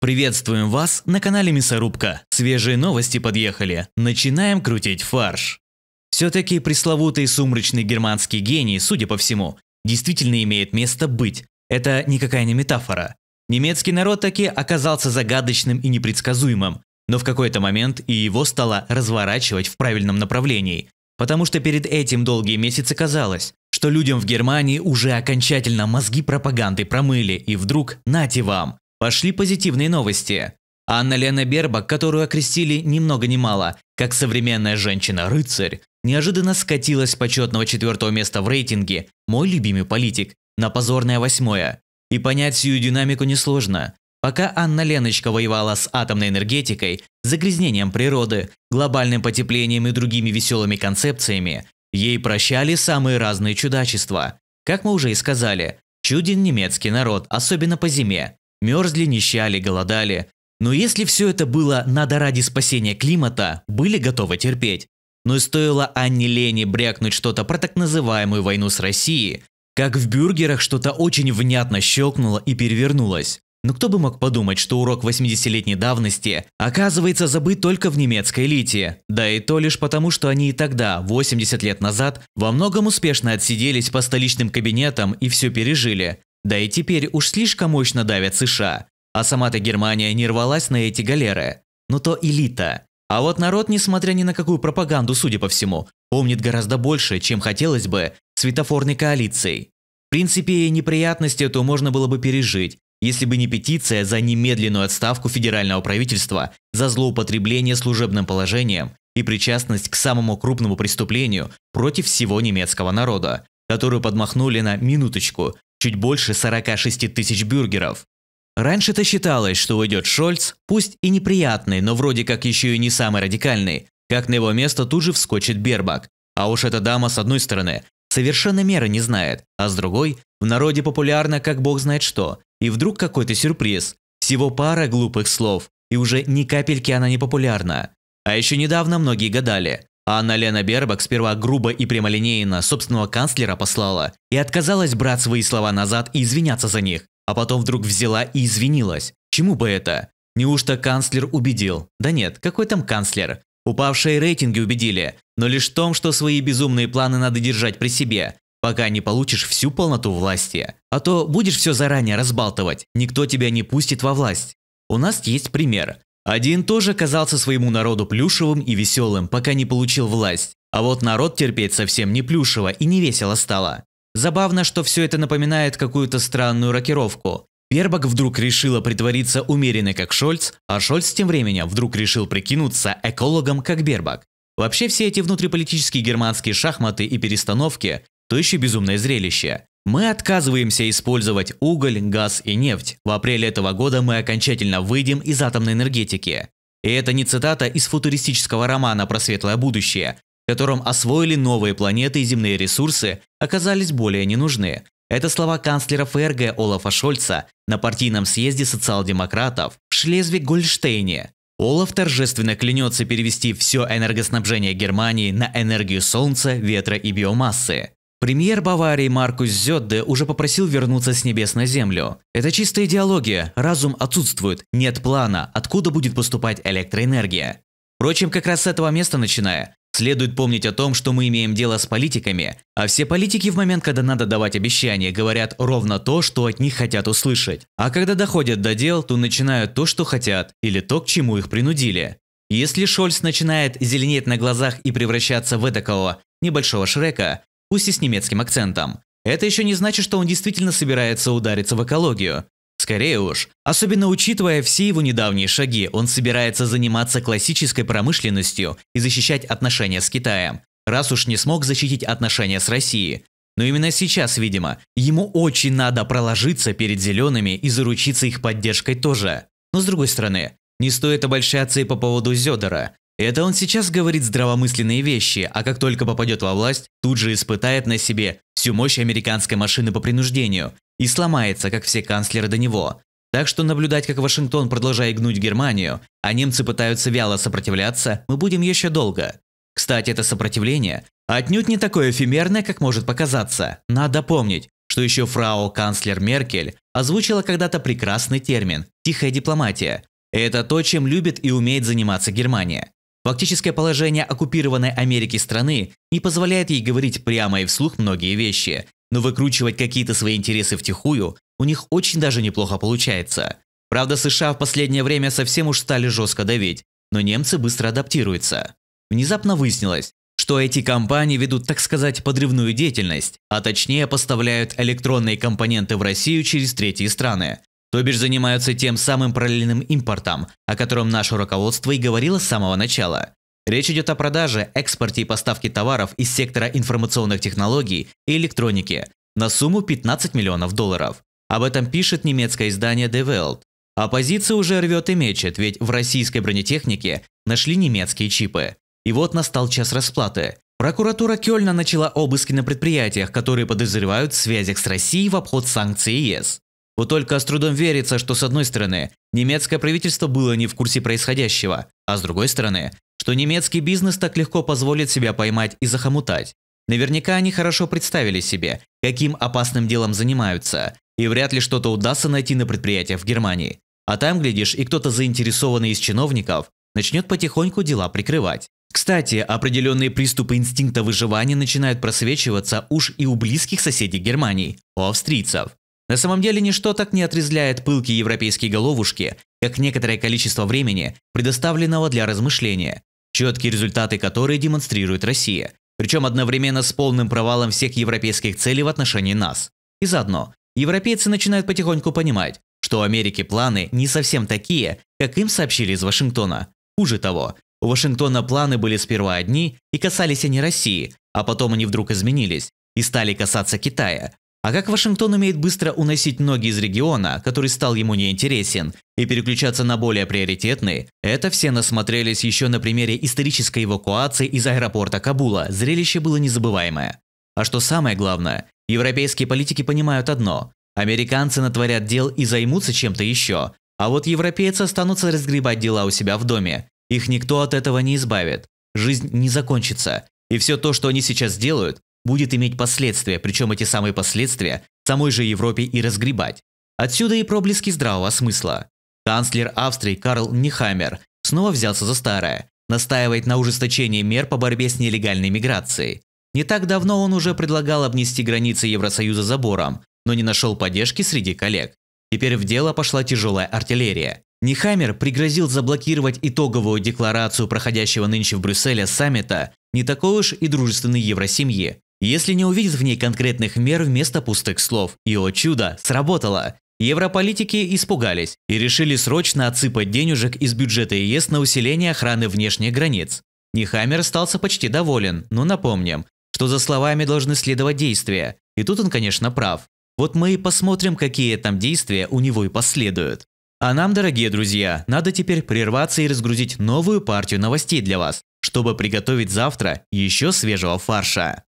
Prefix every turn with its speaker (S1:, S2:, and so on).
S1: Приветствуем вас на канале Мясорубка. Свежие новости подъехали. Начинаем крутить фарш. Все-таки пресловутый сумрачный германский гений, судя по всему, действительно имеет место быть. Это никакая не метафора. Немецкий народ таки оказался загадочным и непредсказуемым, но в какой-то момент и его стало разворачивать в правильном направлении, потому что перед этим долгие месяцы казалось, что людям в Германии уже окончательно мозги пропаганды промыли, и вдруг, нате вам, Пошли позитивные новости. Анна Лена Бербак, которую окрестили ни много ни мало, как современная женщина-рыцарь, неожиданно скатилась с почетного четвертого места в рейтинге «Мой любимый политик» на позорное восьмое. И понять сию динамику несложно. Пока Анна Леночка воевала с атомной энергетикой, загрязнением природы, глобальным потеплением и другими веселыми концепциями, ей прощали самые разные чудачества. Как мы уже и сказали, чуден немецкий народ, особенно по зиме. Мерзли, нищали, голодали. Но если все это было надо ради спасения климата, были готовы терпеть. Но и стоило Анне Лене брякнуть что-то про так называемую войну с Россией, как в бюргерах что-то очень внятно щелкнуло и перевернулось. Но кто бы мог подумать, что урок 80-летней давности оказывается забыт только в немецкой элите. Да и то лишь потому, что они и тогда, 80 лет назад, во многом успешно отсиделись по столичным кабинетам и все пережили. Да и теперь уж слишком мощно давят США, а сама-то Германия не рвалась на эти галеры. Но то элита. А вот народ, несмотря ни на какую пропаганду, судя по всему, помнит гораздо больше, чем хотелось бы светофорной коалицией. В принципе, неприятности эту можно было бы пережить, если бы не петиция за немедленную отставку федерального правительства за злоупотребление служебным положением и причастность к самому крупному преступлению против всего немецкого народа, которую подмахнули на минуточку чуть больше 46 тысяч бюргеров. Раньше-то считалось, что уйдет Шольц, пусть и неприятный, но вроде как еще и не самый радикальный, как на его место тут же вскочит Бербак. А уж эта дама, с одной стороны, совершенно меры не знает, а с другой, в народе популярна как бог знает что. И вдруг какой-то сюрприз. Всего пара глупых слов, и уже ни капельки она не популярна. А еще недавно многие гадали, а Анна Лена Бербак сперва грубо и прямолинейно собственного канцлера послала и отказалась брать свои слова назад и извиняться за них, а потом вдруг взяла и извинилась. Чему бы это? Неужто канцлер убедил? Да нет, какой там канцлер? Упавшие рейтинги убедили, но лишь в том, что свои безумные планы надо держать при себе, пока не получишь всю полноту власти. А то будешь все заранее разбалтывать, никто тебя не пустит во власть. У нас есть пример. Один тоже казался своему народу плюшевым и веселым, пока не получил власть. А вот народ терпеть совсем не плюшево и не весело стало. Забавно, что все это напоминает какую-то странную рокировку. Бербак вдруг решила притвориться умеренной, как Шольц, а Шольц тем временем вдруг решил прикинуться экологом, как Бербак. Вообще все эти внутриполитические германские шахматы и перестановки – то еще безумное зрелище. Мы отказываемся использовать уголь, газ и нефть. В апреле этого года мы окончательно выйдем из атомной энергетики. И это не цитата из футуристического романа про светлое будущее, в котором освоили новые планеты и земные ресурсы оказались более не нужны. Это слова канцлера ФРГ Олафа Шольца на партийном съезде социал-демократов в Шлезвиг-Гольштейне. Олаф торжественно клянется перевести все энергоснабжение Германии на энергию солнца, ветра и биомассы. Премьер Баварии Маркус Зёдде уже попросил вернуться с небес на землю. Это чистая идеология, разум отсутствует, нет плана, откуда будет поступать электроэнергия. Впрочем, как раз с этого места начиная, следует помнить о том, что мы имеем дело с политиками, а все политики в момент, когда надо давать обещания, говорят ровно то, что от них хотят услышать. А когда доходят до дел, то начинают то, что хотят, или то, к чему их принудили. Если Шольц начинает зеленеть на глазах и превращаться в такого небольшого Шрека, пусть и с немецким акцентом. Это еще не значит, что он действительно собирается удариться в экологию. Скорее уж, особенно учитывая все его недавние шаги, он собирается заниматься классической промышленностью и защищать отношения с Китаем, раз уж не смог защитить отношения с Россией. Но именно сейчас, видимо, ему очень надо проложиться перед зелеными и заручиться их поддержкой тоже. Но с другой стороны, не стоит обольщаться и по поводу Зёдора. Это он сейчас говорит здравомысленные вещи, а как только попадет во власть, тут же испытает на себе всю мощь американской машины по принуждению и сломается, как все канцлеры до него. Так что наблюдать, как Вашингтон продолжает гнуть Германию, а немцы пытаются вяло сопротивляться, мы будем еще долго. Кстати, это сопротивление отнюдь не такое эфемерное, как может показаться. Надо помнить, что еще фрау канцлер Меркель озвучила когда-то прекрасный термин «тихая дипломатия». Это то, чем любит и умеет заниматься Германия. Фактическое положение оккупированной Америки страны не позволяет ей говорить прямо и вслух многие вещи, но выкручивать какие-то свои интересы втихую у них очень даже неплохо получается. Правда, США в последнее время совсем уж стали жестко давить, но немцы быстро адаптируются. Внезапно выяснилось, что эти компании ведут, так сказать, подрывную деятельность, а точнее поставляют электронные компоненты в Россию через третьи страны, то бишь занимаются тем самым параллельным импортом, о котором наше руководство и говорило с самого начала. Речь идет о продаже, экспорте и поставке товаров из сектора информационных технологий и электроники на сумму 15 миллионов долларов. Об этом пишет немецкое издание Die Welt. Оппозиция уже рвет и мечет, ведь в российской бронетехнике нашли немецкие чипы. И вот настал час расплаты. Прокуратура Кёльна начала обыски на предприятиях, которые подозревают в связях с Россией в обход санкций ЕС. Вот только с трудом верится, что с одной стороны, немецкое правительство было не в курсе происходящего, а с другой стороны, что немецкий бизнес так легко позволит себя поймать и захомутать. Наверняка они хорошо представили себе, каким опасным делом занимаются, и вряд ли что-то удастся найти на предприятиях в Германии. А там, глядишь, и кто-то заинтересованный из чиновников начнет потихоньку дела прикрывать. Кстати, определенные приступы инстинкта выживания начинают просвечиваться уж и у близких соседей Германии, у австрийцев. На самом деле ничто так не отрезляет пылкие европейские головушки, как некоторое количество времени, предоставленного для размышления, четкие результаты которые демонстрирует Россия, причем одновременно с полным провалом всех европейских целей в отношении нас. И заодно, европейцы начинают потихоньку понимать, что у Америки планы не совсем такие, как им сообщили из Вашингтона. Хуже того, у Вашингтона планы были сперва одни и касались они России, а потом они вдруг изменились и стали касаться Китая, а как Вашингтон умеет быстро уносить ноги из региона, который стал ему неинтересен, и переключаться на более приоритетный, это все насмотрелись еще на примере исторической эвакуации из аэропорта Кабула, зрелище было незабываемое. А что самое главное, европейские политики понимают одно – американцы натворят дел и займутся чем-то еще, а вот европейцы останутся разгребать дела у себя в доме. Их никто от этого не избавит. Жизнь не закончится. И все то, что они сейчас делают, будет иметь последствия, причем эти самые последствия самой же Европе и разгребать. Отсюда и проблески здравого смысла. Канцлер Австрии Карл Нихаммер снова взялся за старое, настаивает на ужесточении мер по борьбе с нелегальной миграцией. Не так давно он уже предлагал обнести границы Евросоюза забором, но не нашел поддержки среди коллег. Теперь в дело пошла тяжелая артиллерия. Нихаммер пригрозил заблокировать итоговую декларацию проходящего нынче в Брюсселе саммита не такой уж и дружественной евросемьи, если не увидит в ней конкретных мер вместо пустых слов. И, о чудо, сработало. Европолитики испугались и решили срочно отсыпать денежек из бюджета ЕС на усиление охраны внешних границ. Нихаммер остался почти доволен, но напомним, что за словами должны следовать действия. И тут он, конечно, прав. Вот мы и посмотрим, какие там действия у него и последуют. А нам, дорогие друзья, надо теперь прерваться и разгрузить новую партию новостей для вас, чтобы приготовить завтра еще свежего фарша.